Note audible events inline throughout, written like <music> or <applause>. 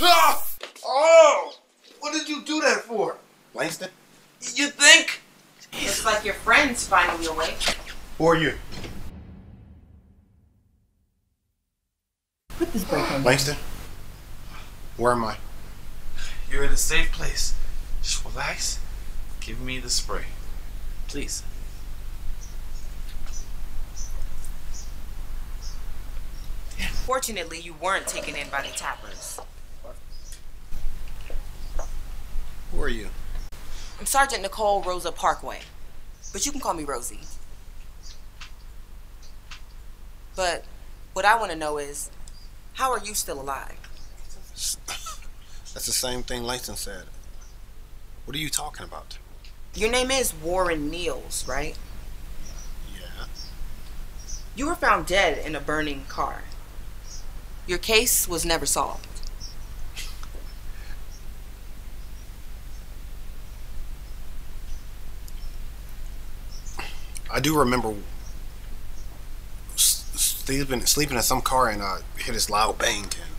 Ah! <laughs> Oh! What did you do that for? Langston? You think? Looks like your friend's finally awake. Who are you? Put this break on. Langston? Where am I? You're in a safe place. Just relax. Give me the spray. Please. Fortunately, you weren't taken in by the tappers. Who are you? I'm Sergeant Nicole Rosa Parkway, but you can call me Rosie. But what I want to know is, how are you still alive? <laughs> That's the same thing Langston said. What are you talking about? Your name is Warren Neals, right? Yeah. You were found dead in a burning car. Your case was never solved. I do remember s- sleeping sleeping in some car and I hear this loud bang and,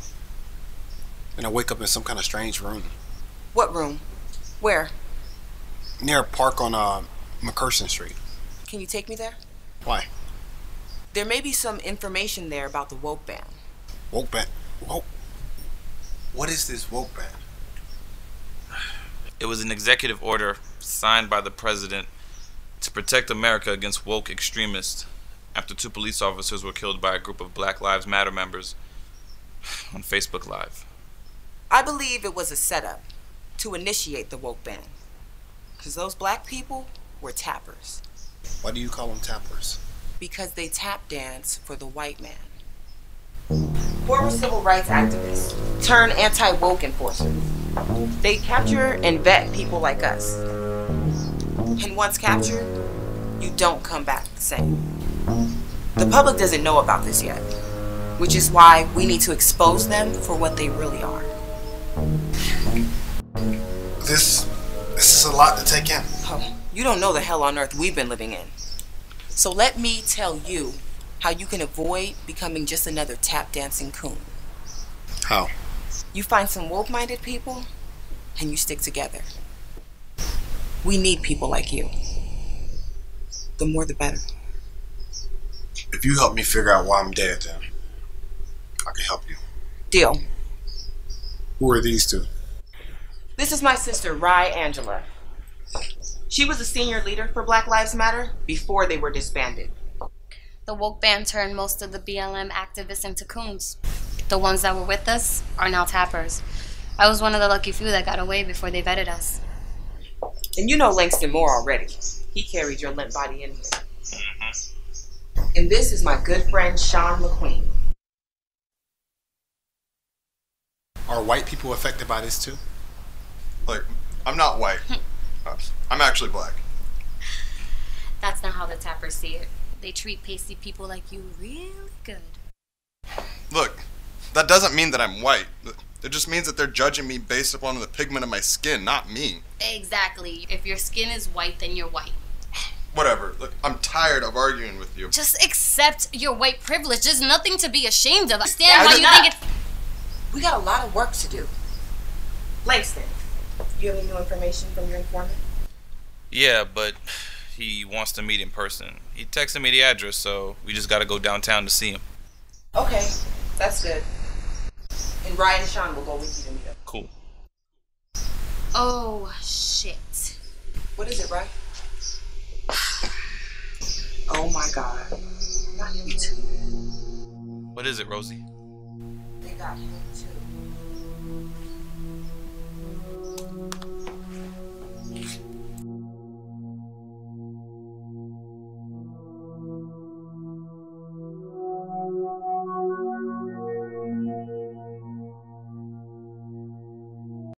and I wake up in some kind of strange room What room? Where? near a park on uh, McCurson Street. Can you take me there? Why? There may be some information there about the woke ban. Woke ban? Woke. What is this woke ban? It was an executive order signed by the president to protect America against woke extremists after two police officers were killed by a group of Black Lives Matter members <sighs> on Facebook Live. I believe it was a setup to initiate the woke ban. Because those black people were tappers. Why do you call them tappers? Because they tap dance for the white man. Former civil rights activists turn anti woke enforcers. They capture and vet people like us. And once captured, you don't come back the same. The public doesn't know about this yet, which is why we need to expose them for what they really are. This. This is a lot to take in. Oh, you don't know the hell on earth we've been living in. So let me tell you how you can avoid becoming just another tap dancing coon. How? You find some woke minded people and you stick together. We need people like you. The more the better. If you help me figure out why I'm dead, then I can help you. Deal. Who are these two? This is my sister, Rye Angela. She was a senior leader for Black Lives Matter before they were disbanded. The woke band turned most of the BLM activists into coons. The ones that were with us are now tappers. I was one of the lucky few that got away before they vetted us. And you know Langston Moor already. He carried your limp body in here. Mm-hmm. And this is my good friend, Shaun McQueen. Are white people affected by this too? Like, I'm not white. <laughs> I'm actually black. That's not how the tappers see it. They treat pasty people like you really good. Look, that doesn't mean that I'm white. It just means that they're judging me based upon the pigment of my skin, not me. Exactly. If your skin is white, then you're white. <sighs> Whatever. Look, I'm tired of arguing with you. Just accept your white privilege. There's nothing to be ashamed of. Understand Yeah, why you not- think it's. We got a lot of work to do. Langston, you have any new information from your informant? Yeah, but he wants to meet in person. He texted me the address, so we just gotta go downtown to see him. Okay, that's good. And Ryan and Sean will go with you to meet up. Cool. Oh, shit. What is it, Ryan? oh my god. Not him too. What is it, Rosie? They got him too.